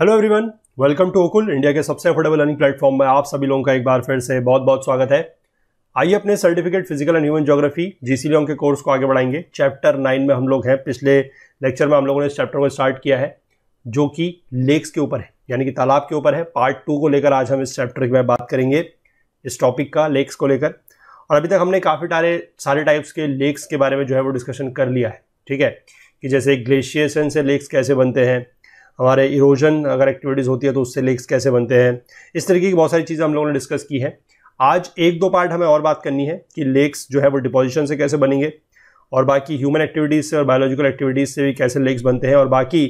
Hello everyone welcome to ओकुल India के सबसे अफोर्डेबल लर्निंग प्लेटफॉर्म में आप सभी लोगों का एक बार फिर से बहुत बहुत स्वागत है। आइए अपने certificate physical and human geography GC लोगों के कोर्स को आगे बढ़ाएँगे। चैप्टर नाइन में हम लोग हैं, पिछले लेक्चर में हम लोगों ने इस चैप्टर को स्टार्ट किया है, जो कि लेक्स के ऊपर है, यानी कि तालाब के ऊपर है। पार्ट टू को लेकर आज हम इस चैप्टर की बात करेंगे, इस टॉपिक का लेक्स को लेकर। और अभी तक हमने काफ़ी सारे सारे टाइप्स के लेक्स के बारे में जो है वो डिस्कशन कर लिया है, ठीक है? कि जैसे ग्लेशियसन से लेक्स कैसे बनते हैं हमारे इरोजन अगर एक्टिविटीज़ होती है तो उससे लेक्स कैसे बनते हैं? इस तरीके की बहुत सारी चीज़ें हम लोगों ने डिस्कस की है। आज एक दो पार्ट हमें और बात करनी है कि लेक्स जो है वो डिपोजिशन से कैसे बनेंगे और बाकी ह्यूमन एक्टिविटीज़ से और बायोलॉजिकल एक्टिविटीज़ से भी कैसे लेक्स बनते हैं और बाकी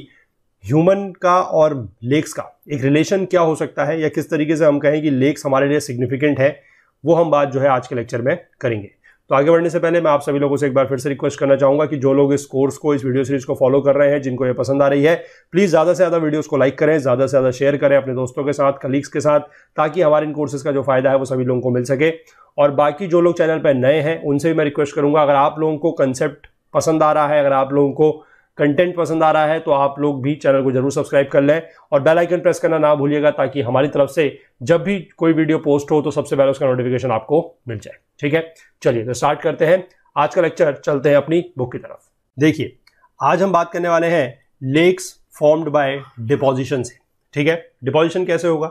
ह्यूमन का और लेक्स का एक रिलेशन क्या हो सकता है या किस तरीके से हम कहें कि लेक्स हमारे लिए सिग्निफिकेंट है, वो हम बात जो है आज के लेक्चर में करेंगे। तो आगे बढ़ने से पहले मैं आप सभी लोगों से एक बार फिर से रिक्वेस्ट करना चाहूँगा कि जो लोग इस कोर्स को, इस वीडियो सीरीज़ को फॉलो कर रहे हैं, जिनको ये पसंद आ रही है प्लीज़ ज़्यादा से ज़्यादा वीडियोस को लाइक करें, ज़्यादा से ज़्यादा शेयर करें अपने दोस्तों के साथ कलीग्स के साथ, ताकि हमारे इन कोर्सेज का जो फ़ायदा है वो सभी लोगों को मिल सके। और बाकी जो लोग चैनल पर नए हैं, उनसे भी मैं रिक्वेस्ट करूँगा, अगर आप लोगों को कंसेप्ट पसंद आ रहा है, अगर आप लोगों को कंटेंट पसंद आ रहा है तो आप लोग भी चैनल को ज़रूर सब्सक्राइब कर लें और बेल आइकन प्रेस करना ना भूलिएगा ताकि हमारी तरफ़ से जब भी कोई वीडियो पोस्ट हो तो सबसे पहले उसका नोटिफिकेशन आपको मिल जाए। ठीक है? चलिए तो स्टार्ट करते हैं। आज का लेक्चर चलते हैं अपनी बुक की तरफ़। देखिए, आज हम बात करने वाले हैं लेक्स फॉर्म्ड बाय डिपोजिशन से। ठीक है? डिपोजिशन कैसे होगा?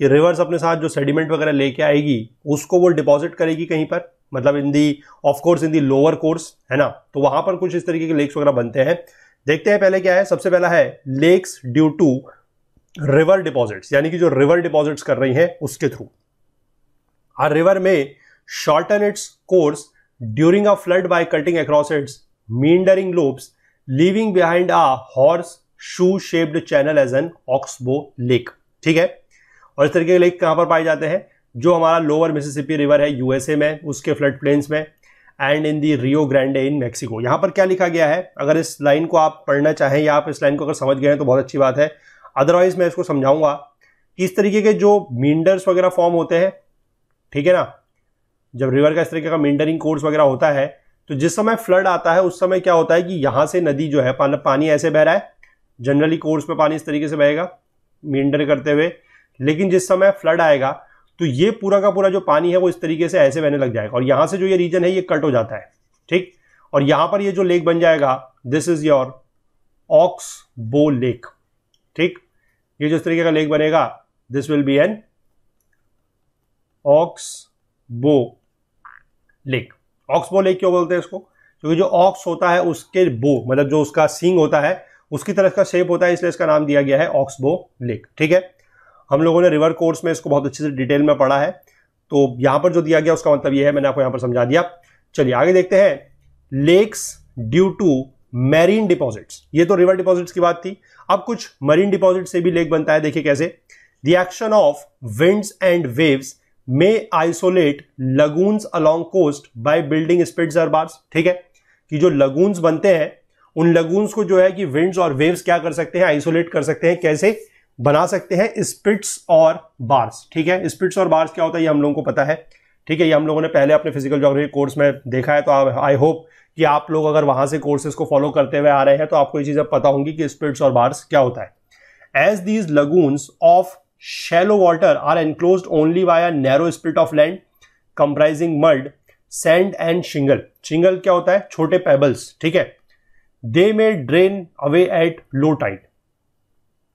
कि रिवर्स अपने साथ जो सेडिमेंट वगैरह लेके आएगी, उसको वो डिपॉजिट करेगी कहीं पर। मतलब in the of course in the lower course है ना? तो वहाँ पर कुछ इस तरीके के लेक्स वगैरह बनते हैं। देखते हैं पहले क्या है। सबसे पहला है lakes due to river deposits यानी कि जो रिवर डिपॉजिट्स कर रही हैं उसके through a river may shorten its course during a flood by cutting across its meandering loops leaving behind a horseshoe shaped channel as an oxbow lake ठीक है? और इस तरीके के लेक कहाँ पर पाए जाते हैं? जो हमारा लोअर मिसिसिपी रिवर है यूएसए में, उसके फ्लड प्लेन्स में and in the Rio Grande in Mexico यहाँ पर क्या लिखा गया है? अगर इस लाइन को आप पढ़ना चाहें या आप इस लाइन को अगर समझ गए हैं तो बहुत अच्छी बात है। अदरवाइज़ मैं इसको समझाऊँगा। कि इस तरीके के जो मींडर्स वगैरह फॉर्म होते हैं, ठीक है ना? जब रिवर का इस तरीके का मींडरिंग कोर्स वगैरह होता है तो जिस समय फ्लड आता है, उस समय क्या होता है कि यहाँ से नदी जो है, पानी ऐसे बह रहा है। जनरली कोर्स में पानी इस तरीके से बहेगा मींडर करते हुए। लेकिन जिस समय फ्लड आएगा तो ये पूरा का पूरा जो पानी है वो इस तरीके से ऐसे बहने लग जाएगा। और यहाँ से जो ये रीजन है, ये कट हो जाता है। ठीक? और यहाँ पर ये जो लेक बन जाएगा this is your oxbow lake ठीक? ये जो इस तरीके का लेक बनेगा this will be an oxbow lake oxbow lake क्यों बोलते हैं इसको? क्योंकि जो ऑक्स होता है, उसके बो मतलब जो उसका सींग होता है, उसकी तरह का शेप होता है, इसलिए इसका नाम दिया गया है ऑक्सबो लेक ठीक है? हम लोगों ने रिवर कोर्स में इसको बहुत अच्छे से डिटेल में पढ़ा है। तो यहाँ पर जो दिया गया, उसका मतलब ये है, मैंने आपको यहाँ पर समझा दिया। चलिए आगे देखते हैं। Lakes due to marine deposits ये तो रिवर डिपॉजिट्स की बात थी। अब कुछ मरीन डिपॉजिट से भी लेक बनता है, देखिए कैसे। The action of winds and waves may isolate lagoons along coast by building spits or bars ठीक है? कि जो लगून्स बनते हैं, उन लगून्स को जो है कि विंड्स और वेव्स क्या कर सकते हैं आइसोलेट कर सकते हैं। कैसे? बना सकते हैं स्पिट्स और बार्स ठीक है? स्पिट्स और बार्स क्या होता है, ये हम लोगों को पता है, ठीक है? ये हम लोगों ने पहले अपने फ़िज़िकल जोग्राफी कोर्स में देखा है तो आई होप कि आप लोग अगर वहाँ से कोर्सेज को फॉलो करते हुए आ रहे हैं तो आपको ये चीज़ें पता होंगी कि स्पिट्स और बार्स क्या होता है। As these lagoons of shallow water are enclosed only by a narrow spit of land comprising mud sand and shingle shingle क्या होता है? छोटे पेबल्स ठीक है? They may drain away at low tide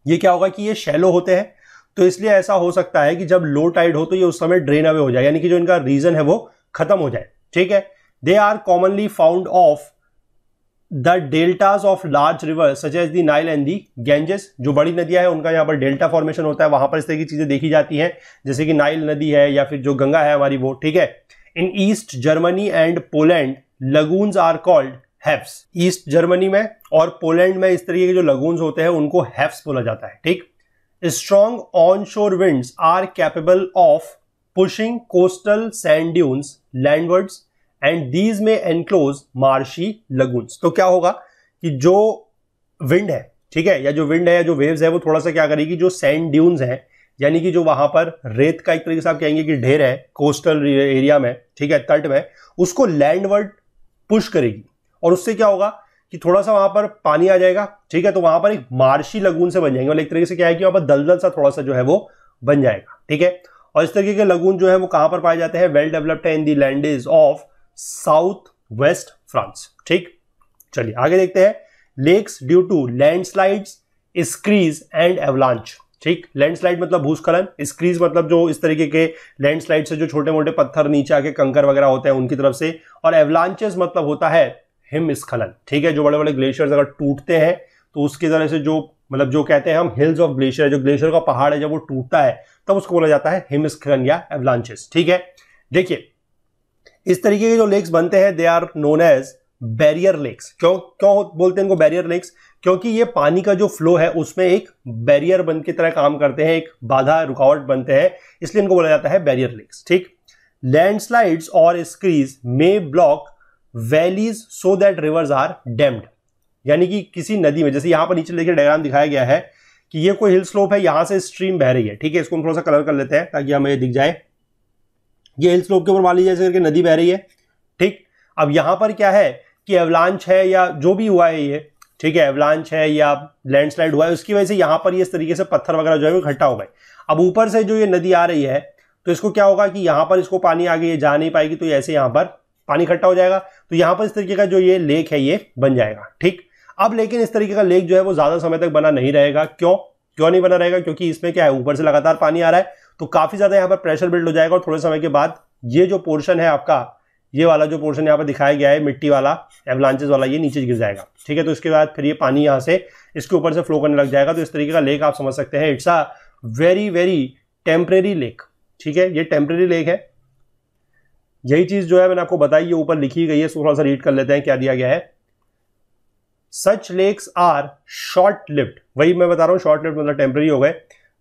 ये क्या होगा कि ये शैलो होते हैं तो इसलिए ऐसा हो सकता है कि जब लो टाइड हो तो ये उस समय ड्रेन अवे हो जाए, यानी कि जो इनका रीजन है वो खत्म हो जाए, ठीक है? They are commonly found off the deltas of large river such as the Nile and the Ganges जो बड़ी नदियाँ हैं, उनका यहाँ पर डेल्टा फॉर्मेशन होता है। वहाँ पर इस तरह की चीज़ें देखी जाती हैं, जैसे कि नाइल नदी है या फिर जो गंगा है हमारी वो, ठीक है? In East Germany and Poland lagoons are called haffs East Germany में और पोलैंड में इस तरीके के जो लगून्स होते हैं, उनको हैप्स बोला जाता है, ठीक? Strong onshore winds are capable of pushing coastal sand dunes landwards and these may enclose marshy lagoons तो क्या होगा कि जो विंड है, ठीक है, या जो विंड है या जो वेव्स है, वो थोड़ा सा क्या करेगी, जो सैंड ड्यून्स है, यानी कि जो वहाँ पर रेत का एक तरीके से आप कहेंगे कि ढेर है कोस्टल एरिया में, ठीक है, तट में, उसको लैंडवर्ड पुश करेगी। और उससे क्या होगा कि थोड़ा सा वहाँ पर पानी आ जाएगा। ठीक है तो वहाँ पर एक मार्शी लगून से बन जाएँगे और एक तरीके से क्या है कि वहाँ पर दलदल सा थोड़ा सा जो है वो बन जाएगा। ठीक है? और इस तरीके के लगून जो है वो कहाँ पर पाए जाते हैं? वेल डेवलप्ड है in the Landes of south west France ठीक? चलिए, आगे देखते हैं। Lakes due to landslides screes and avalanche ठीक? लैंडस्लाइड मतलब भूस्खलन स्क्रीज मतलब जो इस तरीके के लैंडस्लाइड से जो छोटे मोटे पत्थर नीचे आके कंकर वगैरह होते हैं उनकी तरफ़ से। और एवलांचेस मतलब होता है हिमस्खलन ठीक है, जो बड़े बड़े ग्लेशियर्स अगर टूटते हैं तो उसकी तरह से जो मतलब जो कहते हैं हम हिल्स ऑफ़ ग्लेशियर जो ग्लेशियर का पहाड़ है, जब वो टूटता है, तब उसको बोला जाता है हिमस्खलन या एवलांचेस ठीक है? देखिए, इस तरीके के जो लेक्स बनते हैं they are known as barrier lakes क्यों? क्यों बोलते हैं इनको बैरियर लेक्स क्योंकि ये पानी का जो फ्लो है, उसमें एक बैरियर बन की तरह काम करते हैं, एक बाधा, रुकावट बनते हैं, इसलिए इनको बोला जाता है बैरियर लेक्स ठीक? लैंडस्लाइड्स और screes may block valleys so that rivers are dammed यानी कि किसी नदी में, जैसे यहाँ पर नीचे देखिए डायग्राम दिखाया गया है कि ये कोई हिल स्लोप है, यहाँ से स्ट्रीम बह रही है। ठीक है, इसको हम थोड़ा सा कलर कर लेते हैं ताकि हमें ये दिख जाए। ये हिल स्लोप के ऊपर मान लीजिए जैसे करके नदी बह रही है, ठीक? अब यहाँ पर क्या है कि एवलांच है या जो भी हुआ है ये, ठीक है एवलांच है या लैंडस्लाइड हुआ है, उसकी वजह से यहाँ पर इस तरीके से पत्थर वगैरह जो है वो इकट्ठा हो गए। अब ऊपर से जो ये नदी आ रही है तो इसको क्या होगा कि यहाँ पर इसको पानी आगे ये जा नहीं पाएगी तो ऐसे यहाँ पर पानी इकट्ठा हो जाएगा। तो यहाँ पर इस तरीके का जो ये लेक है, ये बन जाएगा, ठीक? अब लेकिन इस तरीके का लेक जो है, वो ज़्यादा समय तक बना नहीं रहेगा। क्यों? क्यों नहीं बना रहेगा? क्योंकि इसमें क्या है, ऊपर से लगातार पानी आ रहा है। तो काफ़ी ज़्यादा यहाँ पर प्रेशर बिल्ड हो जाएगा और थोड़े समय के बाद ये जो पोर्शन है आपका, ये वाला जो पोर्शन यहाँ पर दिखाया गया है, मिट्टी वाला एवलांचेस वाला, ये नीचे गिर जाएगा, ठीक है? तो इसके बाद फिर ये पानी यहाँ से, इसके ऊपर से फ्लो करने लग जाएगा। तो इस तरीके का लेक आप समझ सकते हैं। It's a very very temporary lake ठीक है? ये टेम्परेरी लेक है। यही चीज़ जो है मैंने आपको बताई, ये ऊपर लिखी गई है थोड़ा सा रीड कर लेते हैं, क्या दिया गया है। Such lakes are short lived वही मैं बता रहा हूँ शॉर्ट लिफ्ट मतलब टेम्परेरी हो गए।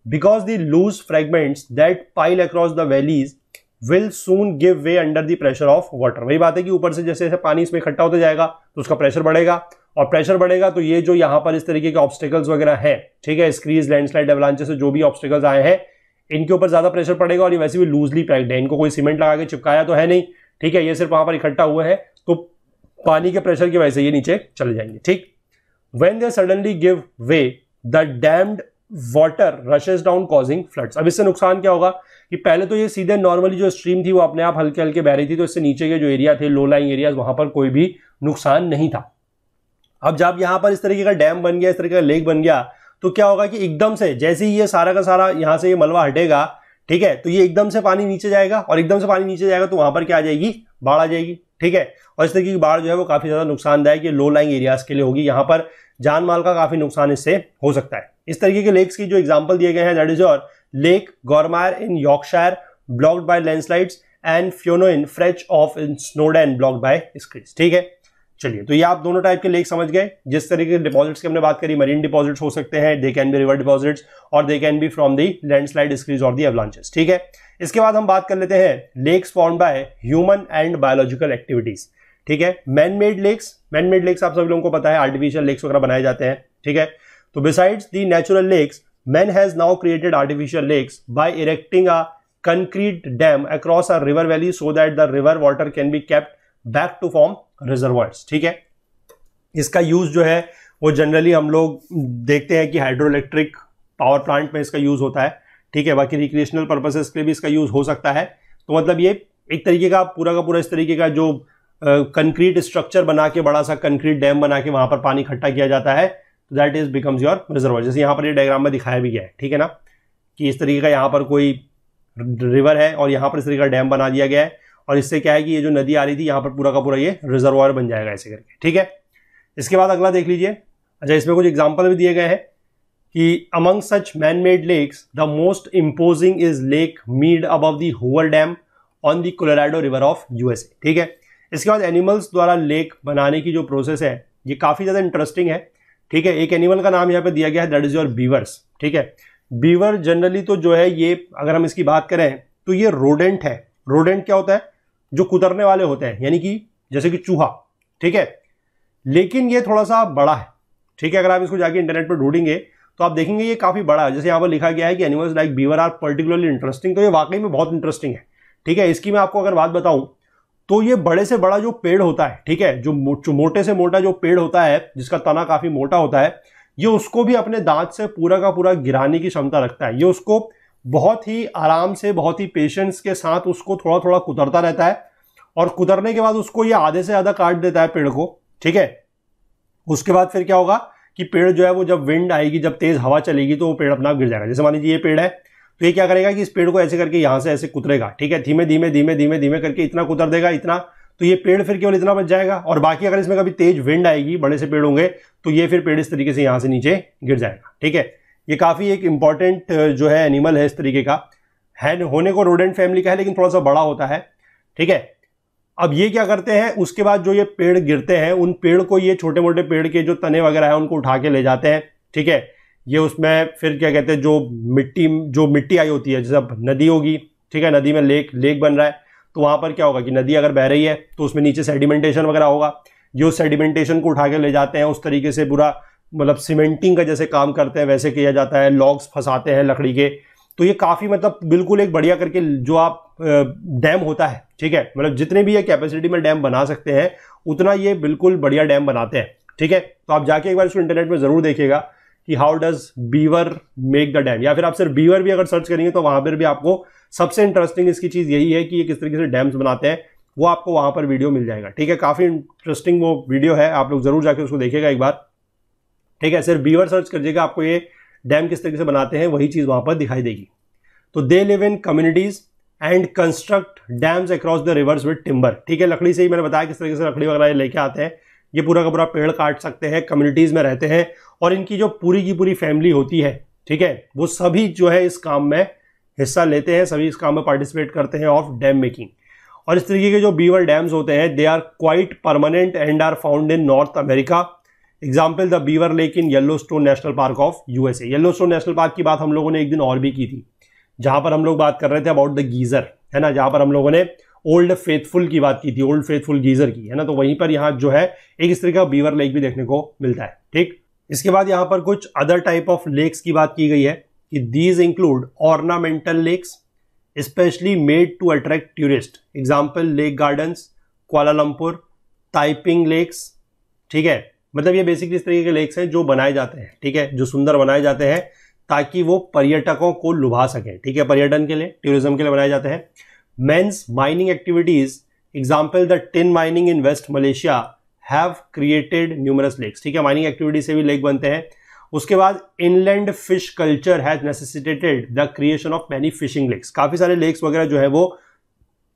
Because the loose fragments that pile across the valleys will soon give way under the pressure of water वही बात है कि ऊपर से जैसे जैसे पानी इसमें इकट्ठा होता जाएगा तो उसका प्रेशर बढ़ेगा। और प्रेशर बढ़ेगा तो ये जो यहाँ पर इस तरीके के ऑब्स्टिकल्स वगैरह हैं, ठीक है स्क्रीज लैंडस्लाइड डेवलांचे से जो भी ऑब्स्टिकल्स आए हैं इनके ऊपर ज़्यादा प्रेशर पड़ेगा और ये वैसे भी लूजली पैक्ड है। इनको कोई सीमेंट लगा के चिपकाया तो है नहीं। ठीक है, ये सिर्फ़ वहाँ पर इकट्ठा हुआ है। तो पानी के प्रेशर की वजह से ये नीचे चले जाएँगे। ठीक? When they suddenly give way the dammed water rushes down causing floods अब इससे नुकसान क्या होगा कि पहले तो ये सीधे नॉर्मली जो स्ट्रीम थी वो अपने आप हल्के हल्के बह रही थी तो इससे नीचे के जो एरिया थे लो लाइंग एरियाज़ वहाँ पर कोई भी नुकसान नहीं था। अब जब यहाँ पर इस तरीके का डैम बन गया, इस तरीके का लेक बन गया तो क्या होगा कि एकदम से, जैसे ही ये सारा का सारा यहाँ से ये मलबा हटेगा, ठीक है तो ये एकदम से पानी नीचे जाएगा और एकदम से पानी नीचे जाएगा तो वहाँ पर क्या आ जाएगी? बाढ़ आ जाएगी, ठीक है? और इस तरीके की बाढ़ जो है वो काफ़ी ज़्यादा नुकसानदायक ये लो लाइंग एरियाज़ के लिए होगी। यहाँ पर जान माल का काफ़ी नुकसान इससे हो सकता है। इस तरीके के लेक्स की जो एग्ज़ाम्पल दिए गए हैं that is your lake Gormire in Yorkshire blocked by landslides and फ्योनो in फ्रेच of in Snowdon blocked by screes ठीक है? चलिए तो ये आप दोनों टाइप के लेक समझ गए। जिस तरीके के डिपॉजिट्स की हमने बात करी मरीन डिपॉजिट्स हो सकते हैं they can be river deposits और they can be from the landslide screes और दी एवलांचेस ठीक है? इसके बाद हम बात कर लेते हैं lakes form by human and biological activities ठीक है? Man made lakes man made lakes आप सभी लोगों को पता है आर्टिफिशियल लेक्स वगैरह बनाए जाते हैं, ठीक है? तो besides the natural lakes man has now created artificial lakes by erecting a concrete dam across a river valley so that the river water can be kept back to form reservoirs ठीक है? इसका use जो है वो generally हम लोग देखते हैं कि हाइड्रो इलेक्ट्रिक पावर प्लांट में इसका यूज़ होता है ठीक है? बाकी रिक्रिएशनल पर्पसेस के लिए भी इसका यूज़ हो सकता है। तो मतलब ये एक तरीके का पूरा का पूरा इस तरीके का जो कंक्रीट uh, स्ट्रक्चर बना के बड़ा सा कंक्रीट डैम बना के वहाँ पर पानी इकट्ठा किया जाता है that is becomes your reservoir जैसे यहाँ पर ये डायग्राम में दिखाया भी गया है ठीक है ना? कि इस तरीके का यहाँ पर कोई रिवर है और यहाँ पर इस तरीके का डैम बना दिया गया है। और इससे क्या है कि ये जो नदी आ रही थी, यहाँ पर पूरा का पूरा ये रिजर्वायर बन जाएगा ऐसे करके, ठीक है? इसके बाद अगला देख लीजिए। अच्छा इसमें कुछ एग्ज़ाम्पल भी दिए गए हैं कि among such man made lakes the most imposing is lake Mead above the Hoover dam on the Colorado river of USA ठीक है? इसके बाद एनिमल्स द्वारा लेक बनाने की जो प्रोसेस है, ये काफ़ी ज़्यादा इंटरेस्टिंग है, ठीक है? एक एनिमल का नाम यहाँ पे दिया गया है दैट इज़ योर बीवर्स ठीक है? बीवर जनरली तो जो है ये, अगर हम इसकी बात करें तो ये रोडेंट है। रोडेंट क्या होता है? जो कुतरने वाले होते हैं, यानी कि जैसे कि चूहा, ठीक है? लेकिन ये थोड़ा सा बड़ा है, ठीक है? अगर आप इसको जाके इंटरनेट पर ढूंढेंगे तो आप देखेंगे ये काफ़ी बड़ा है। जैसे यहाँ पर लिखा गया है कि animals like beaver are particularly interesting तो ये वाकई में बहुत इंटरेस्टिंग है, ठीक है? इसकी मैं आपको अगर बात बताऊँ तो ये बड़े से बड़ा जो पेड़ होता है, ठीक है? जो मोटे से मोटा जो पेड़ होता है, जिसका तना काफ़ी मोटा होता है, ये उसको भी अपने दांत से पूरा का पूरा गिराने की क्षमता रखता है। ये उसको बहुत ही आराम से, बहुत ही पेशेंस के साथ उसको थोड़ा थोड़ा कुतरता रहता है और कुतरने के बाद उसको ये आधे से आधा काट देता है पेड़ को, ठीक है? उसके बाद फिर क्या होगा कि पेड़ जो है वो जब विंड आएगी, जब तेज हवा चलेगी तो वो पेड़ अपना गिर जाएगा। जैसे मान लीजिए ये पेड़ है तो ये क्या करेगा कि इस पेड़ को ऐसे करके यहाँ से ऐसे कुतरेगा, ठीक है? धीमे धीमे धीमे धीमे धीमे करके इतना कुतर देगा, इतना तो ये पेड़ फिर केवल इतना बच जाएगा और बाकी अगर इसमें कभी तेज विंड आएगी, बड़े से पेड़ होंगे तो ये फिर पेड़ इस तरीके से यहाँ से नीचे गिर जाएगा, ठीक है? ये काफ़ी एक इंपॉर्टेंट जो है एनिमल है इस तरीके का। है होने को रोडेंट फैमिली का है लेकिन थोड़ा सा बड़ा होता है। ठीक है? अब ये क्या करते हैं? उसके बाद जो ये पेड़ गिरते हैं, उन पेड़ को ये छोटे मोटे पेड़ के जो तने वगैरह हैं, उनको उठा के ले जाते हैं। ठीक है? ये उसमें फिर क्या कहते हैं, जो मिट्टी जो मिट्टी आई होती है, जैसे नदी होगी, ठीक है? नदी में लेक लेक बन रहा है तो वहाँ पर क्या होगा कि नदी अगर बह रही है तो उसमें नीचे सेडिमेंटेशन वगैरह होगा। ये उस सेडिमेंटेशन को उठा के ले जाते हैं, उस तरीके से पूरा मतलब सीमेंटिंग का जैसे काम करते हैं, वैसे किया जाता है लॉग्स फंसाते हैं लकड़ी के। तो ये काफ़ी मतलब बिल्कुल एक बढ़िया करके जो आप डैम होता है, ठीक है? मतलब जितने भी ये कैपेसिटी में डैम बना सकते हैं, उतना ये बिल्कुल बढ़िया डैम बनाते हैं, ठीक है? तो आप जाके एक बार इसको इंटरनेट में ज़रूर देखिएगा कि how does beaver make the dam या फिर आप सिर्फ़ बीवर भी अगर सर्च करेंगे तो वहाँ पर भी आपको सबसे इंटरेस्टिंग इसकी चीज़ यही है कि ये किस तरीके से डैम्स बनाते हैं, वो आपको वहाँ पर वीडियो मिल जाएगा, ठीक है? काफ़ी इंटरेस्टिंग वो वीडियो है, आप लोग ज़रूर जाके उसको देखिएगा एक बार। ठीक है सिर्फ़ बीवर सर्च करिएगा आपको ये डैम किस तरीके से बनाते हैं, वही चीज़ वहाँ पर दिखाई देगी। तो they live in communities and construct dams across the rivers with timber ठीक है, लकड़ी से ही मैंने बताया किस तरीके से लकड़ी वगैरह लेके आते हैं। ये पूरा का पूरा पेड़ काट सकते हैं कम्युनिटीज में रहते हैं, और इनकी जो पूरी की पूरी फैमिली होती है, ठीक है, वो सभी जो है इस काम में हिस्सा लेते हैं, सभी इस काम में पार्टिसिपेट करते हैं ऑफ़ डैम मेकिंग और इस तरीके के जो बीवर डैम्स होते हैं they are quite permanent and are found in North America example the beaver lake in Yellowstone national park of USA Yellowstone national park की बात हम लोगों ने एक दिन और भी की थी, जहाँ पर हम लोग बात कर रहे थे अबाउट द गीजर है ना? जहाँ पर हम लोगों ने ओल्ड फेथफुल की बात की थी ओल्ड फेथफुल गीजर की, है ना? तो वहीं पर यहाँ जो है, एक इस तरह का बीवर लेक भी देखने को मिलता है, ठीक? इसके बाद यहाँ पर कुछ अदर टाइप ऑफ़ लेक्स की बात की गई है कि these include ornamental lakes specially made to attract tourist example lake gardens Kuala Lumpur Taiping lakes ठीक है? मतलब ये बेसिकली इस तरीके के लेक्स हैं जो बनाए जाते हैं, ठीक है? जो सुंदर बनाए जाते हैं ताकि वो पर्यटकों को लुभा सकें, ठीक है? पर्यटन के लिए टूरिज़्म के लिए बनाए जाते हैं। Man's mining activities example the tin mining in West Malaysia have created numerous lakes ठीक है? माइनिंग एक्टिविटी से भी लेक बनते हैं। उसके बाद inland fish culture has necessitated the creation of many fishing lakes काफ़ी सारे लेक्स वगैरह जो है वो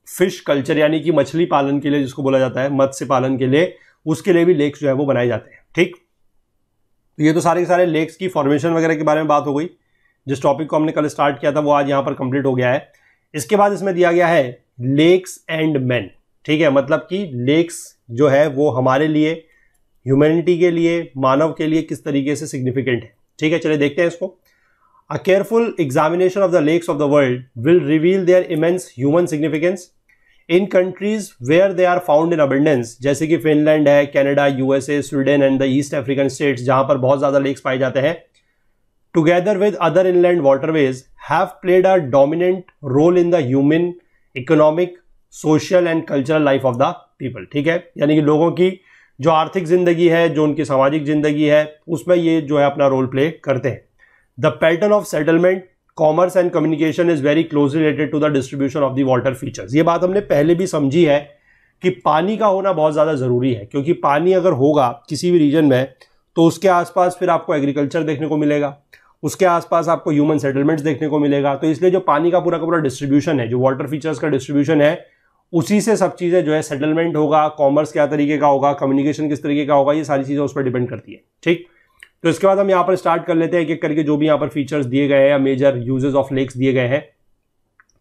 फ़िश कल्चर यानी कि मछली पालन के लिए जिसको बोला जाता है, मत्स्य पालन के लिए उसके लिए भी लेक्स जो है वो बनाए जाते हैं। ठीक? तो ये तो सारे के सारे लेक्स की फॉर्मेशन वगैरह के बारे में बात हो गई। जिस टॉपिक को हमने कल स्टार्ट किया था, वो आज यहाँ पर कंप्लीट हो गया है। इसके बाद इसमें दिया गया है लेक्स एंड मैन ठीक है? मतलब कि लेक्स जो है वो हमारे लिए ह्यूमैनिटी के लिए, मानव के लिए किस तरीके से सिग्निफिकेंट है। ठीक है? चलिए देखते हैं इसको। A careful examination of the lakes of the world will reveal their immense human significance in countries where they are found in abundance जैसे कि फिनलैंड है Canada USA Sweden and the East African states जहाँ पर बहुत ज़्यादा lakes पाए जाते हैं। Together with other inland waterways have played a dominant role in the human economic social and cultural life of the people ठीक है? यानी कि लोगों की जो आर्थिक ज़िंदगी है, जो उनकी सामाजिक ज़िंदगी है, उसमें ये जो है अपना रोल प्ले करते हैं। The pattern of settlement commerce and communication is very closely related to the distribution of the water features ये बात हमने पहले भी समझी है कि पानी का होना बहुत ज़्यादा ज़रूरी है, क्योंकि पानी अगर होगा किसी भी रीजन में तो उसके आसपास फिर आपको एग्रीकल्चर देखने को मिलेगा, उसके आसपास आपको ह्यूमन सेटलमेंट्स देखने को मिलेगा। तो इसलिए जो पानी का पूरा का पूरा डिस्ट्रीब्यूशन है, जो वाटर फीचर्स का डिस्ट्रीब्यूशन है, उसी से सब चीज़ें जो है सेटलमेंट होगा कॉमर्स क्या तरीके का होगा कम्युनिकेशन किस तरीके का होगा, ये सारी चीज़ें उस पर डिपेंड करती है। ठीक? तो इसके बाद हम यहाँ पर स्टार्ट कर लेते हैं एक एक करके जो भी यहाँ पर फीचर्स दिए गए हैं या मेजर यूजेस ऑफ़ लेक्स दिए गए हैं।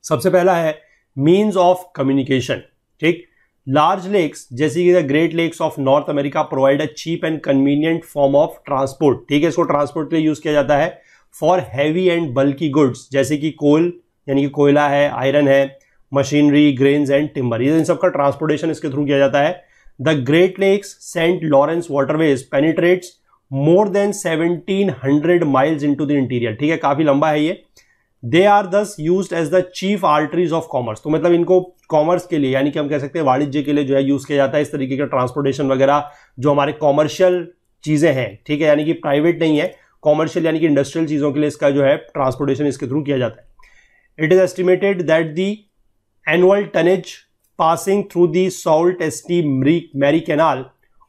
सबसे पहला है मीन्स ऑफ़ कम्युनिकेशन ठीक? लार्ज लेक्स जैसे कि the Great Lakes of North America provide a cheap and convenient form of transport ठीक है? इसको ट्रांसपोर्ट के लिए यूज़ किया जाता है for heavy and bulky goods जैसे कि कोल यानी कि कोयला है आयरन है मशीनरी ग्रेन्स एंड टिम्बर ये इन सबका ट्रांसपोर्टेशन इसके थ्रू किया जाता है। The Great Lakes Saint Lawrence waterways penetrates more than 1700 miles into the interior ठीक है, काफ़ी लंबा है ये। They are thus used as the chief arteries of commerce तो मतलब इनको कॉमर्स के लिए, यानी कि हम कह सकते हैं वाणिज्य के लिए जो है यूज़ किया जाता है, इस तरीके का ट्रांसपोर्टेशन वगैरह जो हमारे कॉमर्शियल चीज़ें हैं। ठीक है, यानी कि प्राइवेट नहीं है कॉमर्शियल यानी कि इंडस्ट्रियल चीज़ों के लिए इसका जो है ट्रांसपोर्टेशन इसके थ्रू किया जाता है। It is estimated that the annual tonnage passing through the Sault Ste Marie canal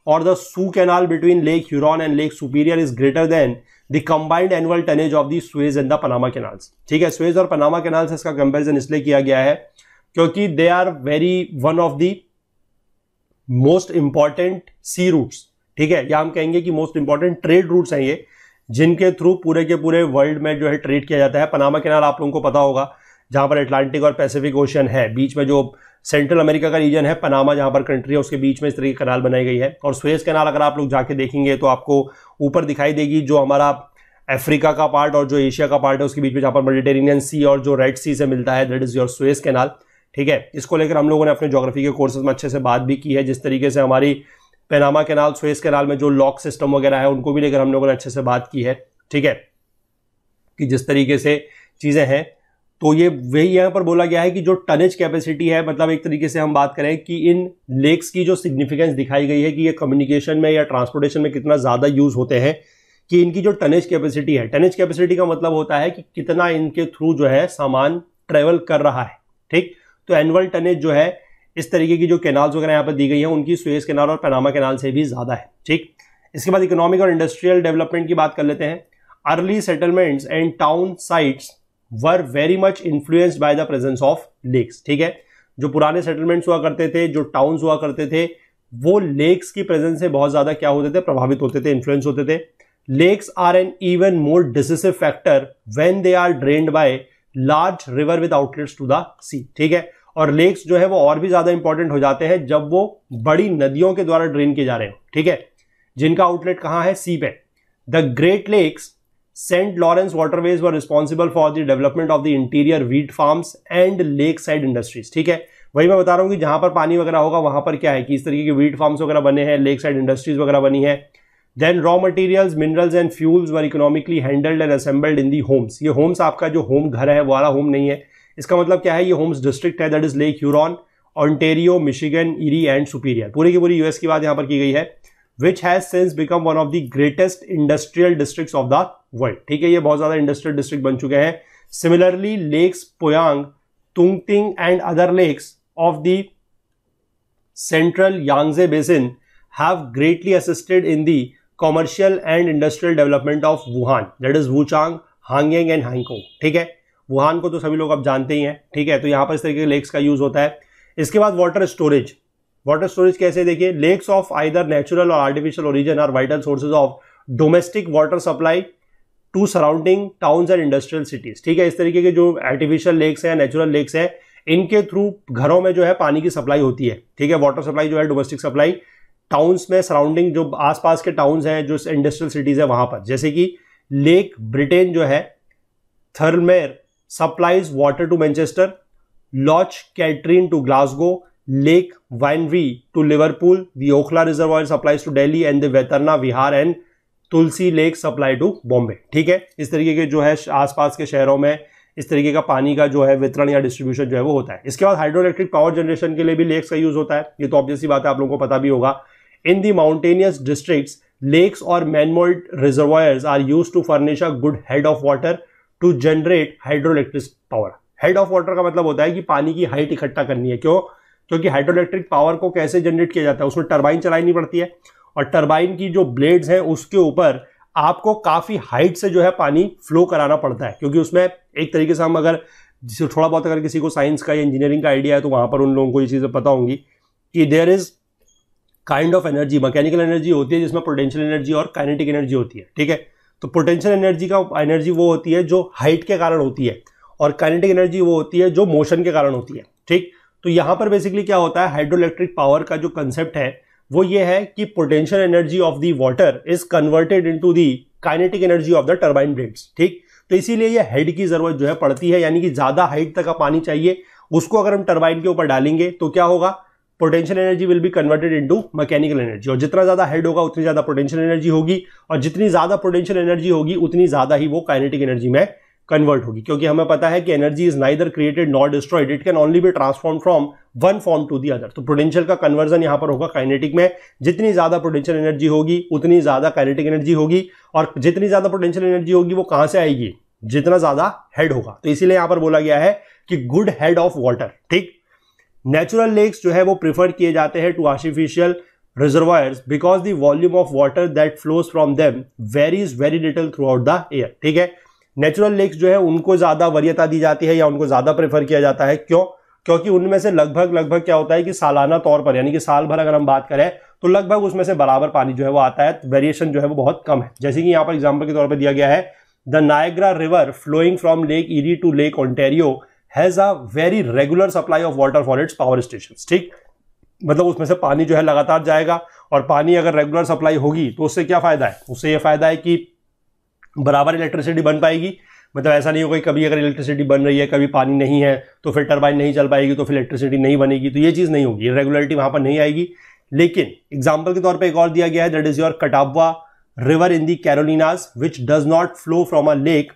और the Soo canal between Lake Huron and Lake Superior is greater than the combined annual tonnage of the Suez and the Panama canals ठीक है Suez और Panama canal से इसका comparison इसलिए किया गया है क्योंकि they are very one of the most important sea routes ठीक है, या हम कहेंगे कि मोस्ट इंपॉर्टेंट ट्रेड रूट्स हैं ये, जिनके थ्रू पूरे के पूरे वर्ल्ड में जो है ट्रेड किया जाता है। पनामा कैनाल आप लोगों को पता होगा जहाँ पर अटलांटिक और पैसिफिक ओशन है। बीच में जो सेंट्रल अमेरिका का रीजन है पनामा जहाँ पर कंट्री है, उसके बीच में इस तरह की कनाल बनाई गई है। और स्वेज कैनाल अगर आप लोग जाके देखेंगे तो आपको ऊपर दिखाई देगी जो हमारा अफ्रीका का पार्ट और जो एशिया का पार्ट है, उसके बीच में जहाँ पर मेडिटेरेनियन सी और जो रेड सी से मिलता है that is your Suez canal ठीक है? इसको लेकर हम लोगों ने अपने जोग्राफी के कोर्सेज में अच्छे से बात भी की है, जिस तरीके से हमारी पेनामा कैनाल स्वेज कैनाल में जो लॉक सिस्टम वगैरह है, उनको भी लेकर हम लोगों ने अच्छे से बात की है। ठीक है? कि जिस तरीके से चीज़ें हैं तो ये वही यहाँ पर बोला गया है कि जो टनेज कैपेसिटी है मतलब एक तरीके से हम बात करें कि इन लेक्स की जो सिग्निफिकेंस दिखाई गई है कि ये कम्युनिकेशन में या ट्रांसपोर्टेशन में कितना ज़्यादा यूज़ होते हैं, कि इनकी जो टनेज कैपेसिटी है। टनेज कैपेसिटी का मतलब होता है कि कितना इनके थ्रू जो है सामान ट्रेवल कर रहा है, ठीक? तो एनुअल टनेज जो है, इस तरीके की जो कैनाल्स वगैरह यहाँ पर दी गई है, उनकी स्वेज कैनाल और पैनामा कैनाल से भी ज़्यादा है, ठीक? इसके बाद इकोनॉमिक और इंडस्ट्रियल डेवलपमेंट की बात कर लेते हैं। Early settlements and town sites were very much influenced by the presence of lakes ठीक है? जो पुराने सेटलमेंट्स हुआ करते थे, जो टाउन्स हुआ करते थे, वो लेक्स की प्रेजेंस से बहुत ज़्यादा क्या होते थे? प्रभावित होते थे इन्फ्लुएंस होते थे। Lakes are an even more decisive factor when they are drained by large river with outlets to the sea ठीक है? और लेक्स जो है, वो और भी ज़्यादा इंपॉर्टेंट हो जाते हैं जब वो बड़ी नदियों के द्वारा ड्रेन किए जा रहे हो, ठीक है? जिनका आउटलेट कहाँ है? सी पे। The Great Lakes Saint Lawrence waterways were responsible for the development of the interior wheat farms and lake side industries ठीक है? वही मैं बता रहा हूँ कि जहाँ पर पानी वगैरह होगा, वहाँ पर क्या है कि इस तरीके के वीट फार्म्स वगैरह बने हैं लेक साइड इंडस्ट्रीज़ वगैरह बनी है। Then raw materials minerals and fuels were economically handled and assembled in the homes ये होम्स आपका जो होम घर है वाला होम नहीं है। इसका मतलब क्या है? ये होम्स डिस्ट्रिक्ट है that is Lake Huron Ontario Michigan Erie and Superior पूरी की पूरी यूएस की बात यहाँ पर की गई है which has since become one of the greatest industrial district of the world ठीक है, ये बहुत ज़्यादा इंडस्ट्रियल डिस्ट्रिक्ट बन चुके हैं। Similarly lakes Poyang Tungting and other lakes of the central Yangtze basin have greatly assisted in the commercial and industrial development of Wuhan that is Wuchang Hanyang and Hong Kong ठीक है? Wuhan को तो सभी लोग अब जानते ही हैं, ठीक है? तो यहाँ पर इस तरीके के लेक्स का यूज़ होता है। इसके बाद वाटर स्टोरेज वाटर स्टोरेज कैसे देखिए? लेक्स ऑफ़ आइदर नेचुरल और artificial origin are vital sources of domestic water supply to surrounding towns and industrial cities ठीक है, इस तरीके के जो आर्टिफिशियल लेक्स हैं नेचुरल लेक्स हैं, इनके थ्रू घरों में जो है पानी की सप्लाई होती है। ठीक है वाटर सप्लाई जो है डोमेस्टिक सप्लाई टाउन्स में सराउंडिंग जो आसपास के टाउन्स हैं, जो इंडस्ट्रियल सिटीज़ है, वहाँ पर। जैसे कि लेक ब्रिटेन जो है Thirlmere supplies water to Manchester Loch Katrine to Glasgow lake Winery to Liverpool The Okhla Reservoir supplies to Delhi and the Vetarna Vihar and Tulsi lake supply to Bombay, ठीक है? इस तरीके के जो है आसपास के शहरों में, इस तरीके का पानी का जो है वितरण या डिस्ट्रीब्यूशन जो है वो होता है। इसके बाद हाइड्रो इलेक्ट्रिक पावर जनरेशन के लिए भी लेक्स का यूज़ होता है। ये तो ऑब्वियसली बात है, आप लोगों को पता भी होगा। In the mountainous districts lakes और manmade reservoirs are used to furnish a good head of water to generate hydroelectric power head of water का मतलब होता है कि पानी की हाइट इकट्ठा करनी है। क्यों? क्योंकि हाइड्रोइलेक्ट्रिक पावर को कैसे जनरेट किया जाता है? उसमें टर्बाइन चलानी पड़ती है। और टर्बाइन की जो ब्लेड्स हैं उसके ऊपर आपको काफ़ी हाइट से जो है पानी फ्लो कराना पड़ता है, क्योंकि उसमें एक तरीके से हम अगर जिसे थोड़ा बहुत अगर किसी को साइंस का या इंजीनियरिंग का आइडिया है तो वहाँ पर उन लोगों को ये चीज़ें पता होंगी कि there is kind of energy mechanical energy होती है जिसमें पोटेंशियल एनर्जी और काइनेटिक एनर्जी होती है, ठीक है? तो पोटेंशियल एनर्जी का एनर्जी वो होती है जो हाइट के कारण होती है और काइनेटिक एनर्जी वो होती है जो मोशन के कारण होती है, ठीक? तो यहाँ पर बेसिकली क्या होता है हाइड्रोइलेक्ट्रिक पावर का जो कंसेप्ट है वो ये है कि potential energy of the water is converted into the kinetic energy of the turbine blades ठीक? तो इसीलिए ये हेड की ज़रूरत जो है पड़ती है, यानी कि ज़्यादा हाइट तक का पानी चाहिए। उसको अगर हम टर्बाइन के ऊपर डालेंगे तो क्या होगा? Potential energy will be converted into mechanical energy और जितना ज़्यादा हेड होगा, उतनी ज़्यादा पोटेंशियल एनर्जी होगी, और जितनी ज़्यादा पोटेंशियल एनर्जी होगी, उतनी ज़्यादा ही वो काइनेटिक एनर्जी में कन्वर्ट होगी, क्योंकि हमें पता है कि energy is neither created not destroyed it can only be transform from one form to the other तो पोटेंशियल का कन्वर्जन यहाँ पर होगा काइनेटिक में. जितनी ज़्यादा पोटेंशियल एनर्जी होगी, उतनी ज़्यादा काइनेटिक एनर्जी होगी, और जितनी ज़्यादा पोटेंशियल एनर्जी होगी, वो कहाँ से आएगी? जितना ज़्यादा हेड होगा. तो इसीलिए यहाँ पर बोला गया है कि गुड हेड ऑफ़ वाटर ठीक? नेचुरल लेक्स जो है वो प्रिफर किए जाते हैं to artificial reservoirs because the volume of water that flows from them varies very little throughout the year ठीक है? नेचुरल लेक्स जो है, उनको ज़्यादा वरीयता दी जाती है या उनको ज़्यादा प्रेफर किया जाता है। क्यों? क्योंकि उनमें से लगभग लगभग क्या होता है कि सालाना तौर पर, यानी कि साल भर अगर हम बात करें तो लगभग उसमें से बराबर पानी जो है वो आता है। वेरिएशन जो है वो बहुत कम है। जैसे कि यहाँ पर एग्ज़ाम्पल के तौर पर दिया गया है the Niagara river flowing from Lake Erie to Lake Ontario has a very regular supply of water for its power station ठीक? मतलब उसमें से पानी जो है लगातार जाएगा और पानी अगर रेगुलर सप्लाई होगी तो उससे क्या फ़ायदा है? उससे यह फ़ायदा है कि बराबर इलेक्ट्रिसिटी बन पाएगी। मतलब ऐसा नहीं होगा कि कभी अगर इलेक्ट्रिसिटी बन रही है, कभी पानी नहीं है तो फिर टर्बाइन नहीं चल पाएगी तो फिर इलेक्ट्रिसिटी नहीं बनेगी। तो ये चीज़ नहीं होगी। रेगुलरिटी वहाँ पर नहीं आएगी। लेकिन एग्ज़ाम्पल के तौर पर एक और दिया गया है that is your Catawba river in the Carolinas which does not flow from a lake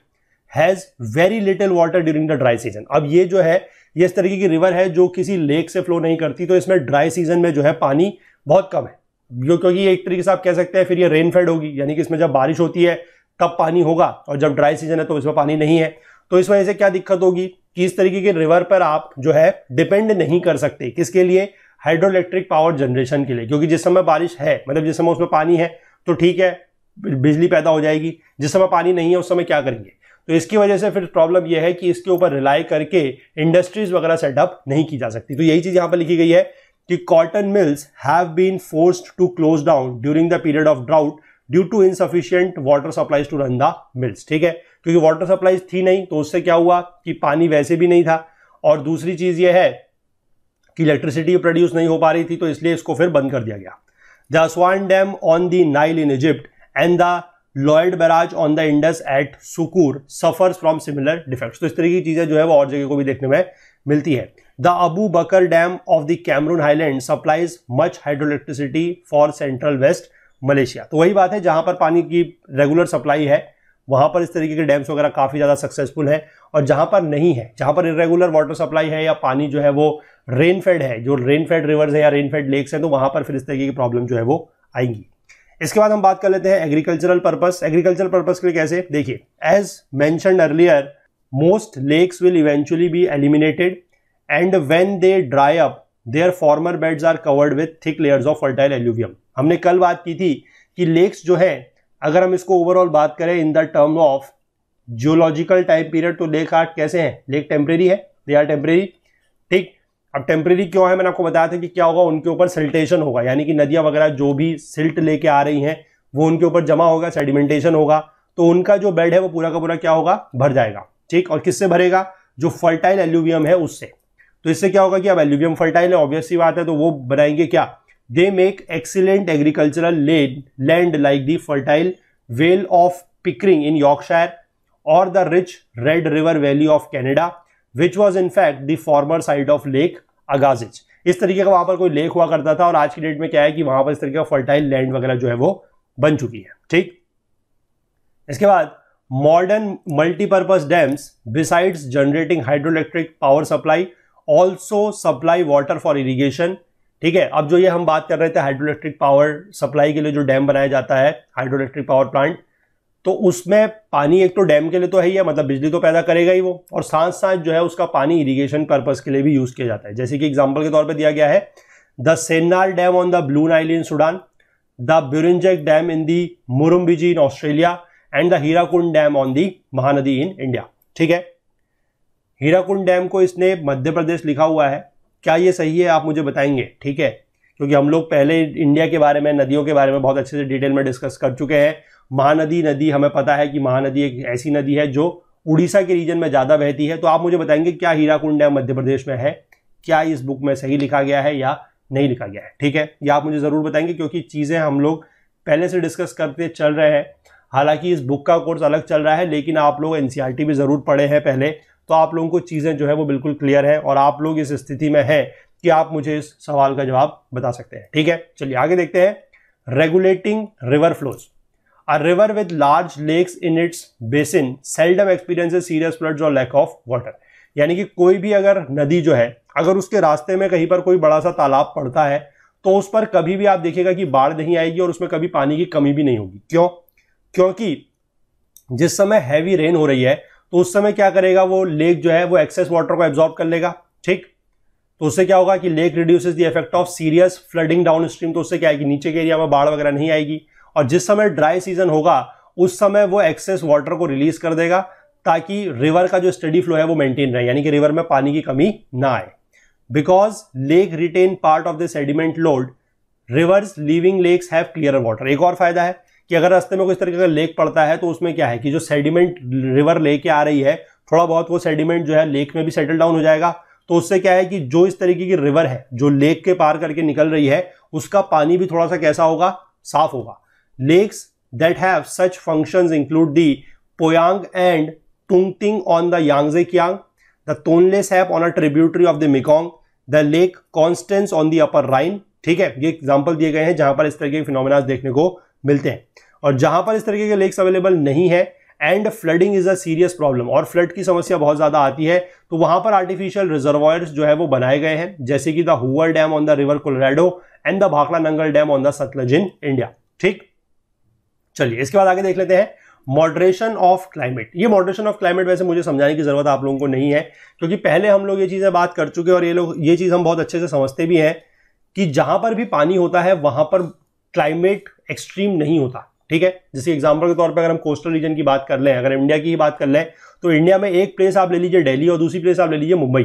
has very little water during the dry season अब ये जो है, ये इस तरीके की रिवर है जो किसी लेक से फ्लो नहीं करती तो इसमें ड्राई सीज़न में जो है पानी बहुत कम है। क्योंकि एक तरीके से आप कह सकते हैं, फिर ये रेनफेड होगी, यानी कि इसमें जब बारिश होती है तब पानी होगा और जब ड्राई सीज़न है तो इसमें पानी नहीं है। तो इस वजह से क्या दिक्कत होगी कि इस तरीके के रिवर पर आप जो है डिपेंड नहीं कर सकते किसके लिए? हाइड्रो इलेक्ट्रिक पावर जनरेशन के लिए। क्योंकि जिस समय बारिश है मतलब जिस समय उसमें पानी है तो ठीक है, बिजली पैदा हो जाएगी। जिस समय पानी नहीं है, उस समय क्या करेंगे? तो इसकी वजह से फिर प्रॉब्लम यह है कि इसके ऊपर रिलाई करके इंडस्ट्रीज़ वगैरह सेटअप नहीं की जा सकती। तो यही चीज़ यहाँ पर लिखी गई है कि cotton mills have been forced to close down during the period of drought due to insufficient water supplies to run the mills ठीक है? क्योंकि वाटर सप्लाईज थी नहीं तो उससे क्या हुआ कि पानी वैसे भी नहीं था। और दूसरी चीज़ ये है कि इलेक्ट्रिसिटी प्रोड्यूस नहीं हो पा रही थी तो इसलिए इसको फिर बंद कर दिया गया। The Aswan dam on the Nile in Egypt and the Lloyd barrage on the Indus at Sukkur suffers from similar defects तो इस तरह की चीज़ें जो है वो और जगह को भी देखने में मिलती है। The Abu Bakar dam of the Cameron highland supplies much hydroelectricity for central west Malaysia. तो वही बात है जहाँ पर पानी की रेगुलर सप्लाई है, वहाँ पर इस तरीके के डैम्स वगैरह काफ़ी ज़्यादा सक्सेसफुल है और जहाँ पर नहीं है, जहाँ पर इरेगुलर वाटर सप्लाई है या पानी जो है वो रेनफेड है, जो रेनफेड रिवर्स है या रेनफेड लेक्स है तो वहाँ पर फिर इस तरीके की प्रॉब्लम जो है वो आएँगी। इसके बाद हम बात कर लेते हैं एग्रीकल्चरल पर्पस एग्रीकल्चरल पर्पस के लिए कैसे? देखिए as mention earlier most lakes will eventually be eliminated and when they dry up their former beds are covered with thick layers of fertile alluvium हमने कल बात की थी कि लेक्स जो है, अगर हम इसको ओवरऑल बात करें in the term of geological time period तो लेक आर्ट कैसे हैं? लेक टेम्परेरी है दे आर टेम्परेरी ठीक, अब टेम्परेरी क्यों है? मैंने आपको बताया था कि क्या होगा? उनके ऊपर सिल्टेशन होगा, यानी कि नदियाँ वगैरह जो भी सिल्ट लेके आ रही हैं, वो उनके ऊपर जमा होगा सेडिमेंटेशन होगा तो उनका जो बेड है, वो पूरा का पूरा क्या होगा? भर जाएगा। ठीक, और किससे भरेगा? जो फर्टाइल एल्यूवियम है, उससे। तो इससे क्या होगा कि अब एल्यूवियम फर्टाइल है ऑब्वियसली बात है तो वो बनाएँगे क्या? They make excellent agricultural land land like the fertile vale of Pickering in Yorkshire और the rich Red River valley of Canada which was in fact the former side of Lake Agassiz इस तरीके का वहाँ पर कोई lake हुआ करता था और आज की डेट में क्या है कि वहाँ पर इस तरीके का फर्टाइल लैंड वगैरह जो है वो बन चुकी है, ठीक? इसके बाद modern multipurpose dams besides generating hydroelectric power supply also supply water for irrigation ठीक है? अब जो ये हम बात कर रहे थे हाइड्रो इलेक्ट्रिक पावर सप्लाई के लिए जो डैम बनाया जाता है हाइड्रो इलेक्ट्रिक पावर प्लांट तो उसमें पानी एक तो डैम के लिए तो है ही है मतलब बिजली तो पैदा करेगा ही वो, और साथ साथ जो है उसका पानी इरिगेशन पर्पज के लिए भी यूज़ किया जाता है। जैसे कि एग्ज़ाम्पल के तौर पर दिया गया है the Sennar dam on the Blue Nile in Sudan the Burrinjuck dam in the Murrumbidgee in Australia and the Hirakud dam on the Mahanadi in India ठीक है? हीराकुंड डैम को इसने मध्य प्रदेश लिखा हुआ है। क्या ये सही है? आप मुझे बताएँगे, ठीक है? क्योंकि हम लोग पहले इंडिया के बारे में, नदियों के बारे में बहुत अच्छे से डिटेल में डिस्कस कर चुके हैं। महानदी नदी, हमें पता है कि महानदी एक ऐसी नदी है जो उड़ीसा के रीजन में ज़्यादा बहती है। तो आप मुझे बताएँगे, क्या हीराकुंड डैम मध्य प्रदेश में है? क्या इस बुक में सही लिखा गया है या नहीं लिखा गया है? ठीक है? या आप मुझे ज़रूर बताएँगे, क्योंकि चीज़ें हम लोग पहले से डिस्कस करते चल रहे हैं। हालाँकि इस बुक का कोर्स अलग चल रहा है, लेकिन आप लोग एनसीईआरटी भी ज़रूर पढ़े हैं पहले। तो आप लोगों को चीज़ें जो है वो बिल्कुल क्लियर है और आप लोग इस स्थिति में है कि आप मुझे इस सवाल का जवाब बता सकते हैं। ठीक है? चलिए आगे देखते हैं। Regulating river flows A river with large lakes in its basin seldom experiences serious floods or lack of water. यानी कि कोई भी अगर नदी जो है, अगर उसके रास्ते में कहीं पर कोई बड़ा सा तालाब पड़ता है तो उस पर कभी भी आप देखिएगा कि बाढ़ नहीं आएगी और उसमें कभी पानी की कमी भी नहीं होगी। क्यों? क्योंकि जिस समय हैवी रेन हो रही है तो उस समय क्या करेगा, वो लेक जो है, वो एक्सेस वाटर को एब्जॉर्ब कर लेगा, ठीक? तो उससे क्या होगा कि lake reduces the effect of serious flooding downstream तो उससे क्या आएगी, नीचे के एरिया में बाढ़ वगैरह नहीं आएगी। और जिस समय ड्राई सीज़न होगा, उस समय वो एक्सेस वाटर को रिलीज़ कर देगा, ताकि रिवर का जो स्टडी फ्लो है, वो मेंटेन रहे, यानी कि रिवर में पानी की कमी ना आए। Because lake retain part of the sediment load rivers leaving lakes have clear water एक और फ़ायदा है कि अगर रास्ते में कोई तरीके का लेक पड़ता है तो उसमें क्या है कि जो सेडिमेंट रिवर लेके आ रही है थोड़ा बहुत वो सेडिमेंट जो है लेक में भी सेटल डाउन हो जाएगा। तो उससे क्या है कि जो इस तरीके की रिवर है जो लेक के पार करके निकल रही है उसका पानी भी थोड़ा सा कैसा होगा? साफ़ होगा। Lakes that have such functions include the Poyang and Tungting on the Yangtze Kiang, the Tonle Sap on a tributary of the Mekong, the Lake Constance on the Upper Rhine. ठीक है ये एग्ज़ाम्पल दिए गए हैं जहाँ पर इस तरह के फिनोमिनाज देखने को मिलते हैं। और जहाँ पर इस तरीके के लेक्स अवेलेबल नहीं है and flooding is a serious problem और फ्लड की समस्या बहुत ज़्यादा आती है तो वहाँ पर आर्टिफिशियल रिजर्वायर्स जो है वो बनाए गए हैं, जैसे कि the Hoover dam on the river Colorado and the Bhakra Nangal dam on the Sutlej in India ठीक? चलिए, इसके बाद आगे देख लेते हैं मॉडरेशन ऑफ़ क्लाइमेट ये मॉडरेशन ऑफ़ क्लाइमेट वैसे मुझे समझाने की ज़रूरत आप लोगों को नहीं है, क्योंकि पहले हम लोग ये चीज़ें बात कर चुके और ये लोग, ये चीज़ हम बहुत अच्छे से समझते भी हैं, कि जहाँ पर भी पानी होता है, वहाँ पर क्लाइमेट एक्सट्रीम नहीं होता, ठीक है? जैसे एग्ज़ाम्पल के तौर पर अगर हम कोस्टल रीजन की बात कर लें, अगर इंडिया की ही बात कर लें तो इंडिया में एक प्लेस आप ले लीजिए दिल्ली और दूसरी प्लेस आप ले लीजिए मुंबई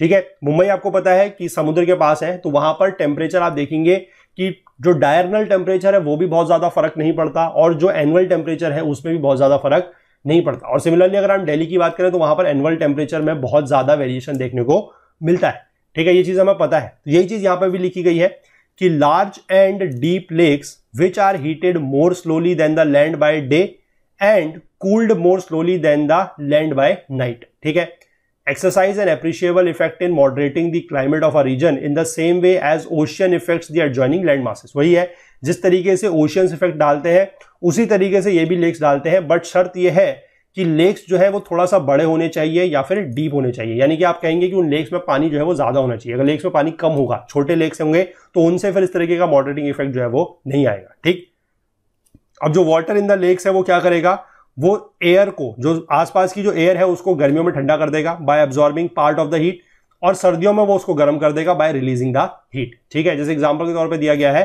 ठीक है? मुंबई आपको पता है कि समुद्र के पास है तो वहाँ पर टेम्परेचर आप देखेंगे कि जो डायरनल टेम्परेचर है, वो भी बहुत ज़्यादा फ़र्क नहीं पड़ता और जो एनुअल टेम्परेचर है, उसमें भी बहुत ज़्यादा फ़र्क नहीं पड़ता। और सिमिलरली अगर हम दिल्ली की बात करें तो वहाँ पर एनुअल टेम्परेचर में बहुत ज़्यादा वेरिएशन देखने को मिलता है, ठीक है? ये चीज़ हमें पता है। तो यही चीज़ यहाँ पर भी लिखी गई है। कि large and deep lakes which are heated more slowly than the land by day and cooled more slowly than the land by night ठीक है? Exercise and appreciable effect in moderating the climate of a region in the same way as ocean effects effect adjoining land masses वही है, जिस तरीके से oceans effect डालते हैं, उसी तरीके से ये भी लेक्स डालते हैं बट शर्त यह है कि लेक्स जो है वो थोड़ा सा बड़े होने चाहिए या फिर डीप होने चाहिए। यानी कि आप कहेंगे कि उन लेक्स में पानी जो है वो ज़्यादा होना चाहिए। अगर लेक्स में पानी कम होगा, छोटे लेक्स होंगे तो उनसे फिर इस तरीके का मॉडरेटिंग इफ़ेक्ट जो है वो नहीं आएगा। ठीक? अब जो वाटर इन द लेक्स है वो क्या करेगा? वो एयर को, जो आसपास की जो एयर है उसको गर्मियों में ठंडा कर देगा by absorbing part of the heat और सर्दियों में वो उसको गर्म कर देगा बाय रिलीजिंग द हीट ठीक है? जैसे एग्ज़ाम्पल के तौर पर दिया गया है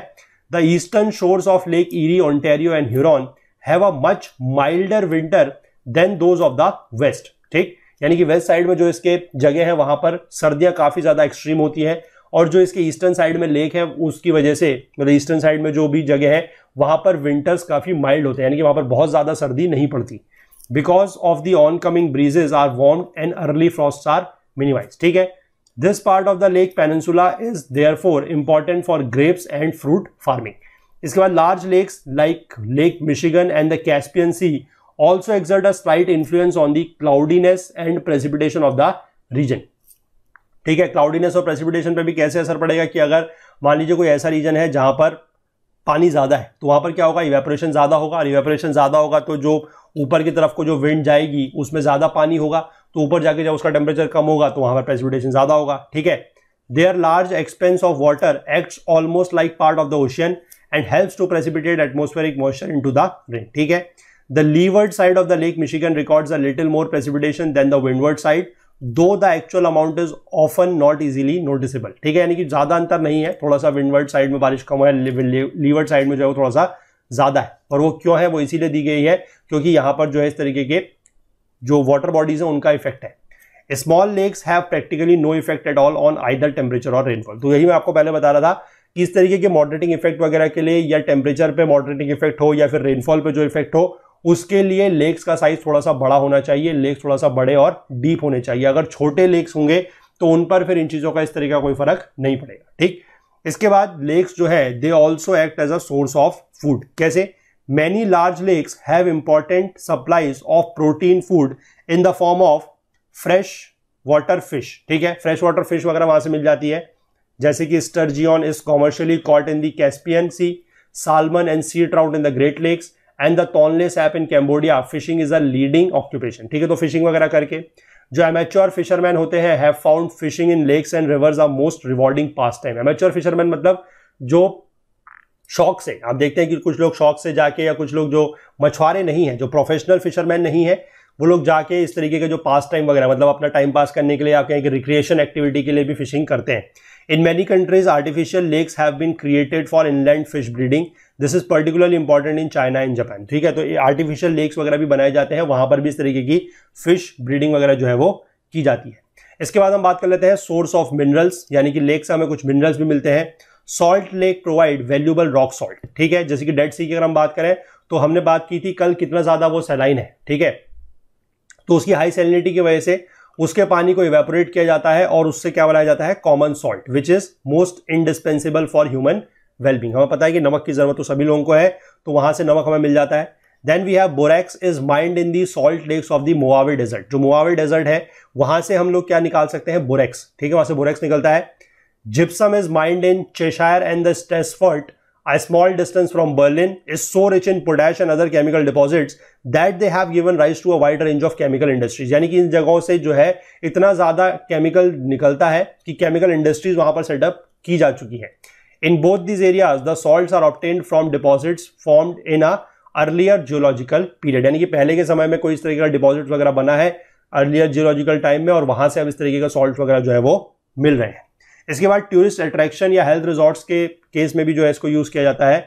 the eastern shores of Lake Erie Ontario and Huron have a much milder winter than those of the west ठीक? यानी कि वेस्ट साइड में जो इसके जगह है, वहाँ पर सर्दियाँ काफ़ी ज़्यादा एक्सट्रीम होती है और जो इसके ईस्टर्न साइड में लेक है, उसकी वजह से मतलब ईस्टर्न साइड में जो भी जगह है, वहाँ पर विंटर्स काफ़ी माइल्ड होते हैं। यानी कि वहाँ पर बहुत ज़्यादा सर्दी नहीं पड़ती। Because of the oncoming breezes are warm and early frost are minimize ठीक है? This part of the lake peninsula is therefore important for grapes and fruit farming इसके बाद large lakes like Lake Michigan and the Caspian sea also exert a slight influence on the cloudiness and precipitation of the region ठीक है cloudiness और precipitation पे भी कैसे असर पड़ेगा कि अगर मान लीजिए कोई ऐसा रीजन है जहाँ पर पानी ज़्यादा है तो वहाँ पर क्या होगा? इवेपोरेशन ज़्यादा होगा। और इवेपोरेशन ज़्यादा होगा तो जो ऊपर की तरफ़ को जो विंड जाएगी, उसमें ज़्यादा पानी होगा तो ऊपर जाके जब उसका टेम्परेचर कम होगा तो वहाँ पर प्रेसिपिटेशन ज़्यादा होगा। ठीक है? Their large expanse of water act almost like part of the ocean and helps to precipitate atmospheric moisture into the rain ठीक है? The leeward side of the lake Michigan records a little more precipitation than the windward side though the actual amount is often not easily noticeable ठीक है, यानी कि ज़्यादा अंतर नहीं है थोड़ा सा विंडवर्ड साइड में बारिश कम है लीवर्ड साइड में जो है वो थोड़ा सा ज़्यादा है। और वो क्यों है, वो इसीलिए दी गई है, क्योंकि यहाँ पर जो है इस तरीके के जो वाटर बॉडीज है, उनका इफ़ेक्ट है। Small lakes have practically no effect at all on either temperature और रेनफॉल तो यही मैं आपको पहले बता रहा था कि इस तरीके के मॉडरेटिंग इफ़ेक्ट वगैरह के लिए या टेम्परेचर पे मॉडरेटिंग इफ़ेक्ट हो या फिर रेनफॉल पे जो इफ़ेक्ट हो उसके लिए लेक्स का साइज़ थोड़ा सा बड़ा होना चाहिए लेक्स थोड़ा सा बड़े और डीप होने चाहिए। अगर छोटे लेक्स होंगे तो उन पर फिर इन चीज़ों का इस तरीके का कोई फ़र्क नहीं पड़ेगा, ठीक? इसके बाद लेक्स जो है they also act as a source of food कैसे? Many large lakes have important supplies of protein food in the form of fresh water fish ठीक है? फ्रेश वाटर फ़िश वगैरह वहाँ से मिल जाती है। जैसे कि sturgeon is commercially caught in the Caspian Sea salmon and sea trout in the Great Lakes and the Tonle Sap in Cambodia fishing is a leading occupation ठीक है तो फिशिंग वगैरह करके, जो एमेच्योर फिशरमैन होते हैं have found fishing in lakes and rivers are most rewarding pastime amateur fisherman मतलब जो शौक से, आप देखते हैं कि कुछ लोग शौक से जाके या कुछ लोग जो मछुआरे नहीं हैं, जो प्रोफेशनल फिशरमैन नहीं है, वो लोग जाके इस तरीके के जो पास टाइम वगैरह मतलब अपना टाइम पास करने के लिए आप कहें कि रिक्रिएशन एक्टिविटी के लिए भी फिशिंग करते हैं। In many countries artificial lakes have been created for inland fish breeding this is particularly important in China and Japan ठीक है तो आर्टिफिशियल लेक्स वगैरह भी बनाए जाते हैं, वहाँ पर भी इस तरीके की फ़िश ब्रीडिंग वगैरह जो है वो की जाती है। इसके बाद हम बात कर लेते हैं सोर्स ऑफ़ मिनरल्स यानी कि लेक से हमें कुछ मिनरल्स भी मिलते हैं। Salt lake provide valuable rock salt ठीक है? जैसे कि डेड सी की अगर हम बात करें तो हमने बात की थी कल कितना ज़्यादा वो सेलाइन है, ठीक है? तो उसकी हाई सेलिनिटी की वजह से उसके पानी को इवेपोरेट किया जाता है और उससे क्या बनाया जाता है? Common salt which is most indispensable for human wellbeing हमें पता है कि नमक की ज़रूरत तो सभी लोगों को है तो वहाँ से नमक हमें मिल जाता है। Then we have borax is mined in the salt lakes of the Mojave desert जो मोआवे डेजर्ट है, वहाँ से हम लोग क्या निकाल सकते हैं? बोरेक्स ठीक है, वहाँ से बोरेक्स निकलता है। Gypsum is mined in Cheshire and the Stassfurt a small distance from Berlin, is so rich in potash and other chemical deposits that they have given rise to a wide range of chemical industries यानी कि इन जगहों से जो है, इतना ज़्यादा chemical निकलता है कि केमिकल इंडस्ट्रीज़ वहाँ पर सेटअप की जा चुकी है। In both this areas the salts are obtained from deposits formed in a earlier geological period यानी कि पहले के समय में कोई इस तरीके का डिपॉजिट वगैरह बना है अर्लियर जियोलॉजिकल टाइम में और वहाँ से अब इस तरीके का सॉल्ट वगैरह जो है वो मिल रहे हैं। इसके बाद टूरिस्ट अट्रैक्शन या हेल्थ रिजॉर्ट्स के केस में भी जो है इसको यूज़ किया जाता है।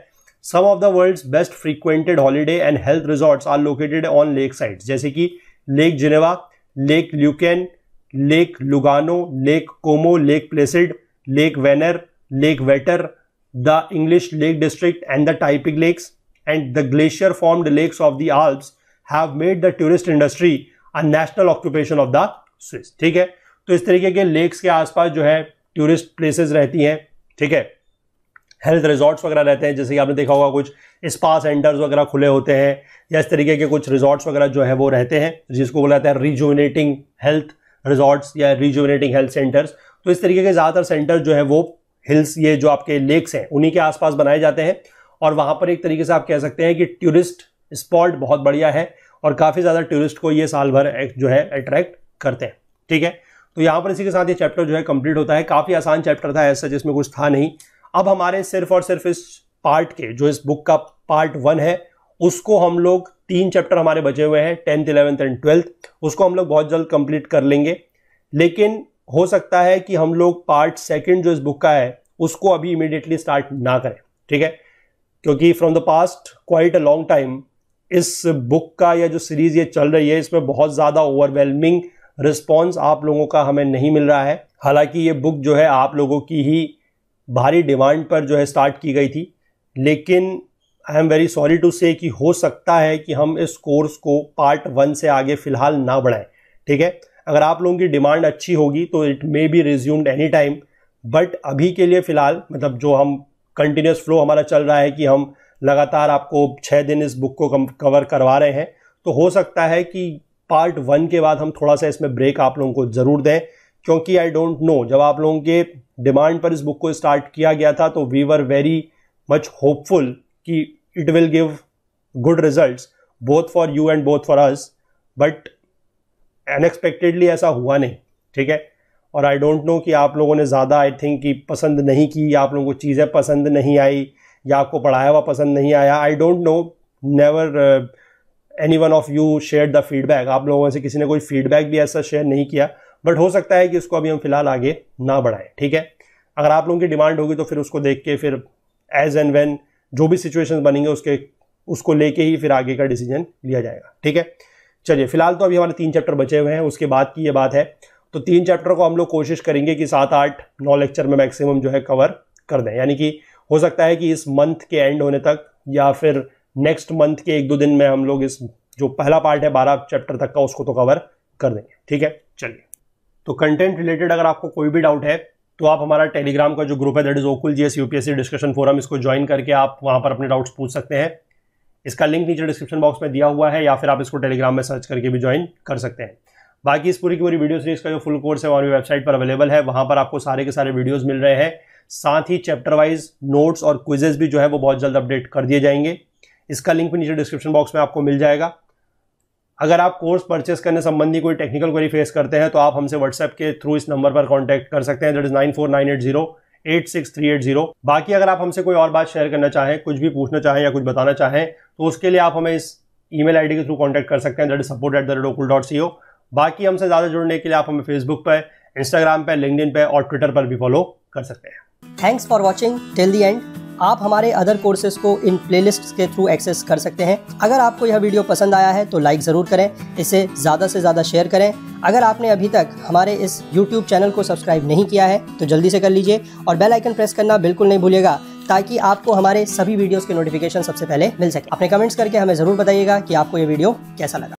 Some of the world best frequented holiday and health resorts are located on lake side जैसे कि Lake Geneva Lake Lucerne Lake Lugano Lake Como Lake Placid Lake Vanern Lake Vattern the English Lake District and the typical lakes and the glacier formed lakes of the Alps have made the tourist industry a national occupation of the Swiss ठीक है? तो इस तरीके के lakes के आसपास जो है टूरिस्ट प्लेसेस रहती हैं, ठीक है? हेल्थ रिजॉर्ट्स वगैरह रहते हैं, जैसे कि आपने देखा होगा, कुछ स्पा सेंटर्स वगैरह खुले होते हैं, या इस तरीके के कुछ रिजॉर्ट्स वगैरह जो है, वो रहते हैं, जिसको बोला जाता है रिजुविनेटिंग हेल्थ रिजॉर्ट्स या रिजुविनेटिंग हेल्थ सेंटर्स तो इस तरीके के ज़्यादातर सेंटर जो है, वो हिल्स, ये जो आपके लेक्स हैं, उन्हीं के आसपास बनाए जाते हैं। और वहाँ पर एक तरीके से आप कह सकते हैं कि टूरिस्ट स्पॉट बहुत बढ़िया है और काफ़ी ज़्यादा टूरिस्ट को ये साल भर जो है अट्रैक्ट करते हैं। ठीक है? तो यहाँ पर इसी के साथ ये चैप्टर जो है कंप्लीट होता है। काफ़ी आसान चैप्टर था ऐसा जिसमें कुछ था नहीं। अब हमारे सिर्फ़ और सिर्फ़ इस पार्ट के, जो इस बुक का पार्ट वन है, उसको हम लोग तीन चैप्टर हमारे बचे हुए हैं, टेंथ, इलेवेंथ एंड ट्वेल्थ, उसको हम लोग बहुत जल्द कंप्लीट कर लेंगे। लेकिन हो सकता है कि हम लोग पार्ट सेकंड जो इस बुक का है, उसको अभी इमिडिएटली स्टार्ट ना करें, ठीक है? क्योंकि from the past quite a long time इस बुक का या जो सीरीज़ ये चल रही है, इसमें बहुत ज़्यादा ओवरवेलमिंग रिस्पॉन्स आप लोगों का हमें नहीं मिल रहा है। हालाँकि ये बुक जो है, आप लोगों की ही भारी डिमांड पर जो है स्टार्ट की गई थी। लेकिन I am very sorry to say कि हो सकता है कि हम इस कोर्स को पार्ट वन से आगे फ़िलहाल ना बढ़ाएँ, ठीक है? अगर आप लोगों की डिमांड अच्छी होगी तो it may be resumed any time but अभी के लिए फ़िलहाल मतलब जो हम कंटिन्यूस फ्लो हमारा चल रहा है कि हम लगातार आपको छः दिन इस बुक को कवर करवा रहे हैं तो हो सकता है कि पार्ट वन के बाद हम थोड़ा सा इसमें ब्रेक आप लोगों को ज़रूर दें, क्योंकि आई डोंट नो जब आप लोगों के डिमांड पर इस बुक को स्टार्ट किया गया था तो we were very much hopeful कि it will give good results both for you and both for us but unexpectedly ऐसा हुआ नहीं, ठीक है? और आई डोंट नो कि आप लोगों ने ज़्यादा आई थिंक कि पसंद नहीं की आप लोगों को चीज़ें पसंद नहीं आई, या आपको पढ़ाया हुआ पसंद नहीं आया। I don't know never any one of you share the feedback आप लोगों से किसी ने कोई फीडबैक भी ऐसा शेयर नहीं किया बट हो सकता है कि उसको अभी हम फ़िलहाल आगे ना बढ़ाएँ, ठीक है? अगर आप लोगों की डिमांड होगी तो फिर उसको देख के, फिर एज एंड वेन जो भी सिचुएशन बनेंगे उसके, उसको लेके ही फिर आगे का डिसीज़न लिया जाएगा, ठीक है? चलिए, फ़िलहाल तो अभी हमारे तीन चैप्टर बचे हुए हैं, उसके बाद की ये बात है। तो तीन चैप्टर को हम लोग कोशिश करेंगे कि सात, आठ, नौ लेक्चर में मैक्सिमम जो है कवर कर दें। यानी कि हो सकता है कि इस मंथ के एंड होने तक या फिर नेक्स्ट मंथ के एक, दो दिन में हम लोग इस जो पहला पार्ट है, बारह चैप्टर तक का, उसको तो कवर कर देंगे। ठीक है? चलिए। तो कंटेंट रिलेटेड अगर आपको कोई भी डाउट है तो आप हमारा टेलीग्राम का जो ग्रुप है that is Okul G S UPSC discussion forum इसको ज्वाइन करके आप वहाँ पर अपने डाउट्स पूछ सकते हैं। इसका लिंक नीचे डिस्क्रिप्शन बॉक्स में दिया हुआ है, या फिर आप इसको टेलीग्राम में सर्च करके भी ज्वाइन कर सकते हैं। बाकी इस पूरी की पूरी वीडियो सीरीज़ का जो फुल कोर्स है हमारी वेबसाइट पर अवेलेबल है, वहाँ पर आपको सारे के सारे वीडियोस मिल रहे हैं। साथ ही चैप्टर वाइज नोट्स और क्विजेज भी जो है वो बहुत जल्द अपडेट कर दिए जाएँगे। इसका लिंक भी नीचे डिस्क्रिप्शन बॉक्स में आपको मिल जाएगा। अगर आप कोर्स परचेस करने संबंधी कोई टेक्निकल क्वेरी फेस करते हैं तो आप हमसे व्हाट्सएप के थ्रू इस नंबर पर कॉन्टैक्ट कर सकते हैं। That is nine four nine eight zero eight six three eight zero. बाकी अगर आप हमसे कोई और बात शेयर करना चाहें, कुछ भी पूछना चाहें या कुछ बताना चाहें तो उसके लिए आप हमें इस ईमेल आईडी के थ्रू कांटेक्ट कर सकते हैं that is support at the rate Okul dot C O बाकी हमसे ज़्यादा जुड़ने के लिए आप हमें फेसबुक पर इंस्टाग्राम पर लिंकडिन पे और ट्विटर पर भी फॉलो कर सकते हैं। Thanks for watching till the end आप हमारे अदर कोर्सेज को इन प्लेलिस्ट्स के थ्रू एक्सेस कर सकते हैं। अगर आपको यह वीडियो पसंद आया है तो लाइक ज़रूर करें। इसे ज़्यादा से ज़्यादा शेयर करें। अगर आपने अभी तक हमारे इस यूट्यूब चैनल को सब्सक्राइब नहीं किया है तो जल्दी से कर लीजिए और बेल आइकन प्रेस करना बिल्कुल नहीं भूलिएगा। ताकि आपको हमारे सभी वीडियोस के नोटिफिकेशन सबसे पहले मिल सके। अपने कमेंट्स करके हमें ज़रूर बताइएगा कि आपको ये वीडियो कैसा लगा।